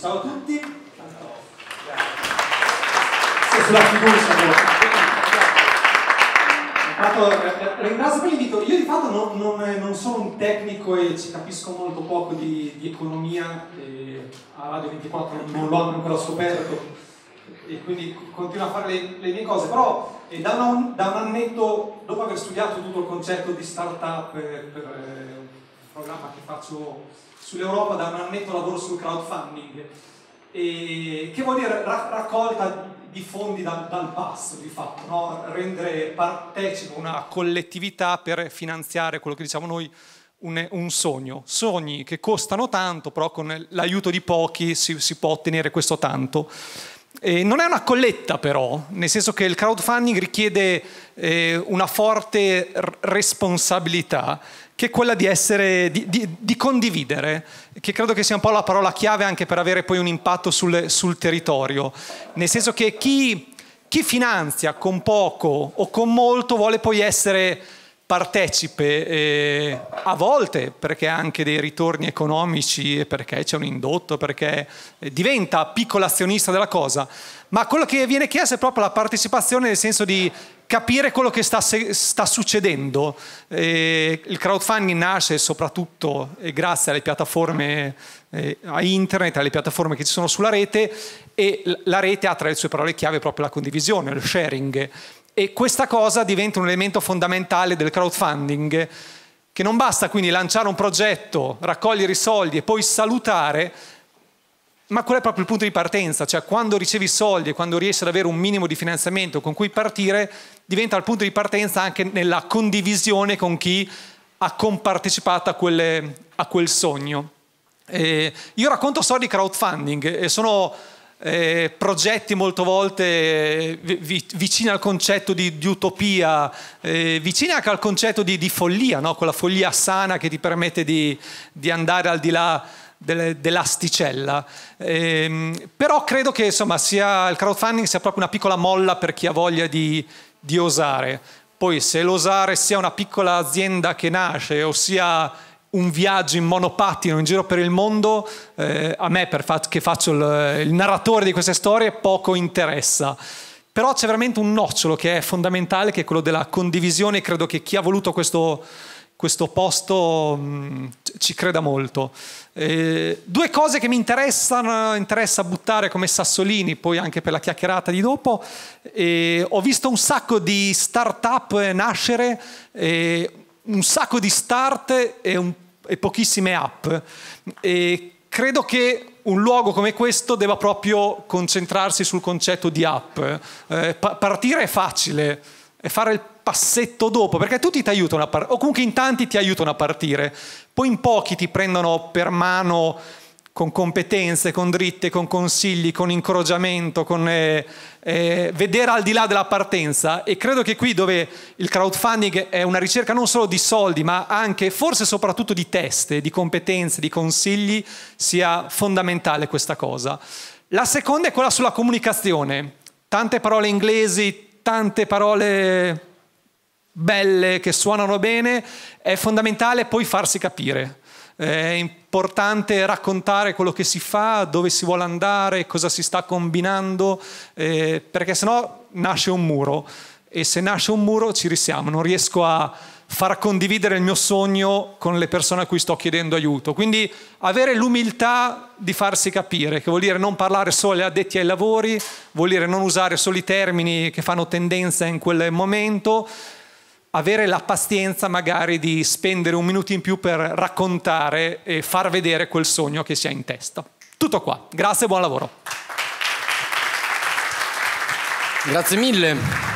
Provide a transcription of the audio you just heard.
Ciao a tutti. Sei sulla fiducia. Fatto, ringrazio per l'invito. Io di fatto non, non, non, sono un tecnico e ci capisco molto poco di, di economia. a Radio 24 non hanno ancora scoperto e quindi continuo a fare le, le mie cose. Però eh, da, un, da, un, annetto, dopo aver studiato tutto il concetto di startup per, per eh, un programma che faccio sull'Europa, da un annetto lavoro sul crowdfunding. E, che vuol dire raccolta di fondi dal, dal basso, di fatto, no? rendere partecipe una collettività per finanziare quello che diciamo noi un, un, sogno. Sogni che costano tanto, però con l'aiuto di pochi si, si può ottenere questo tanto. E non è una colletta però, nel senso che il crowdfunding richiede eh, una forte responsabilità che è quella di, essere, di, di, di, condividere, che credo che sia un po' la parola chiave anche per avere poi un impatto sul, sul territorio. Nel senso che chi, chi finanzia con poco o con molto vuole poi essere partecipe eh, a volte perché ha anche dei ritorni economici, perché c'è un indotto, perché diventa piccolo azionista della cosa, ma quello che viene chiesto è proprio la partecipazione nel senso di capire quello che sta, sta succedendo. Eh, il crowdfunding nasce soprattutto eh, grazie alle piattaforme, eh, a internet, alle piattaforme che ci sono sulla rete e la rete ha tra le sue parole chiave proprio la condivisione, lo sharing e questa cosa diventa un elemento fondamentale del crowdfunding, che non basta quindi lanciare un progetto, raccogliere i soldi e poi salutare, ma quello è proprio il punto di partenza, cioè quando ricevi soldi e quando riesci ad avere un minimo di finanziamento con cui partire, diventa il punto di partenza anche nella condivisione con chi ha compartecipato a, quelle, a quel sogno. E io racconto storie di crowdfunding e sono eh, progetti molte volte eh, vi, vicini al concetto di, di utopia, eh, vicini anche al concetto di, di follia, no? quella follia sana che ti permette di, di andare al di là dell'asticella. Eh, però credo che insomma, sia, il crowdfunding sia proprio una piccola molla per chi ha voglia di, di osare. Poi se l'osare sia una piccola azienda che nasce o sia un viaggio in monopattino in giro per il mondo, eh, a me fa- che faccio il, il narratore di queste storie poco interessa. Però c'è veramente un nocciolo che è fondamentale, che è quello della condivisione. Credo che chi ha voluto questo, questo posto mh, ci creda molto. Eh, due cose che mi interessano, interessa buttare come sassolini, poi anche per la chiacchierata di dopo. Eh, ho visto un sacco di start-up nascere. Eh, un sacco di start e, un, e pochissime app e credo che un luogo come questo debba proprio concentrarsi sul concetto di app. Eh, pa- partire è facile, e fare il passetto dopo, perché tutti ti aiutano a partire, o comunque in tanti ti aiutano a partire, poi in pochi ti prendono per mano con competenze, con dritte, con consigli, con incoraggiamento, con eh, eh, vedere al di là della partenza. E credo che qui dove il crowdfunding è una ricerca non solo di soldi ma anche forse soprattutto di teste, di competenze, di consigli, sia fondamentale questa cosa. La seconda è quella sulla comunicazione, tante parole inglesi, tante parole belle che suonano bene, è fondamentale poi farsi capire è importante raccontare quello che si fa, dove si vuole andare, cosa si sta combinando, eh, perché sennò nasce un muro e se nasce un muro ci risiamo, non riesco a far condividere il mio sogno con le persone a cui sto chiedendo aiuto. Quindi avere l'umiltà di farsi capire, che vuol dire non parlare solo addetti ai lavori, vuol dire non usare solo i termini che fanno tendenza in quel momento, avere la pazienza magari di spendere un minuto in più per raccontare e far vedere quel sogno che si ha in testa. Tutto qua, grazie e buon lavoro. Grazie mille.